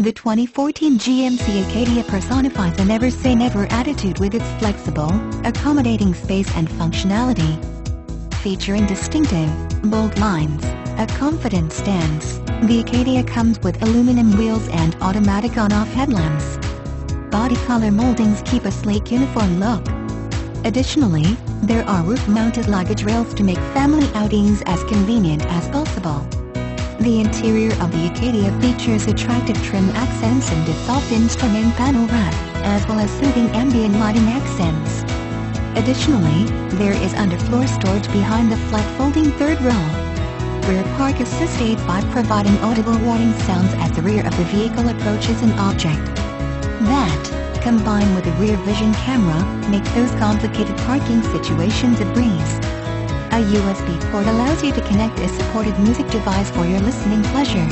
The 2014 GMC Acadia personifies a never-say-never attitude with its flexible, accommodating space and functionality. Featuring distinctive, bold lines, a confident stance, the Acadia comes with aluminum wheels and automatic on-off headlamps. Body color moldings keep a sleek uniform look. Additionally, there are roof-mounted luggage rails to make family outings as convenient as possible. The interior of the Acadia features attractive trim accents and soft instrument panel wrap, as well as soothing ambient lighting accents. Additionally, there is underfloor storage behind the flat folding third row. Rear park assist aid by providing audible warning sounds as the rear of the vehicle approaches an object. That, combined with a rear vision camera, makes those complicated parking situations a breeze. A USB port allows you to connect a supported music device for your listening pleasure.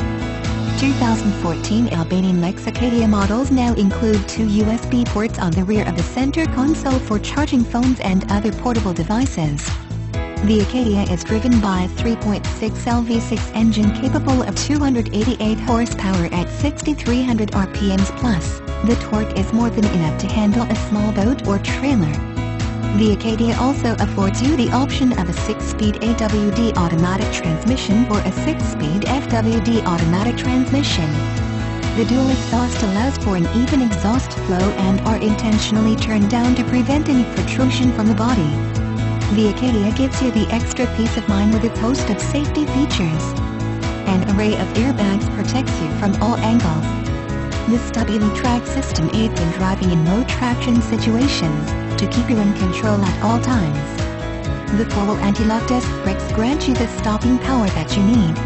2014 Albanian Lex Acadia models now include two USB ports on the rear of the center console for charging phones and other portable devices. The Acadia is driven by a 3.6L V6 engine capable of 288 horsepower at 6300 RPMs plus. The torque is more than enough to handle a small boat or trailer. The Acadia also affords you the option of a 6-speed AWD automatic transmission or a 6-speed FWD automatic transmission. The dual exhaust allows for an even exhaust flow and are intentionally turned down to prevent any protrusion from the body. The Acadia gives you the extra peace of mind with its host of safety features. An array of airbags protects you from all angles. The StabiliTrak system aids in driving in low traction situations to keep you in control at all times. The 4-wheel anti-lock disc brakes grant you the stopping power that you need.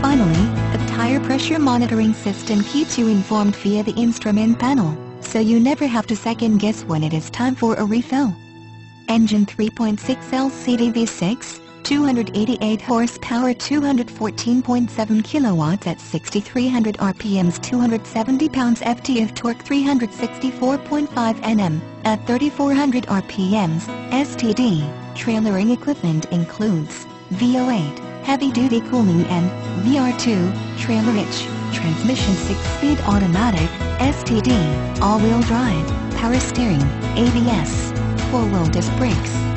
Finally, the tire pressure monitoring system keeps you informed via the instrument panel, so you never have to second guess when it is time for a refill. Engine 3.6L CDV6, 288 horsepower 214.7 kilowatts at 6300 rpms 270 pounds ft of torque 364.5 nm at 3400 rpms std trailering equipment includes VO8 heavy-duty cooling and VR2 trailer hitch transmission 6-speed automatic std all-wheel drive power steering abs four-wheel disc brakes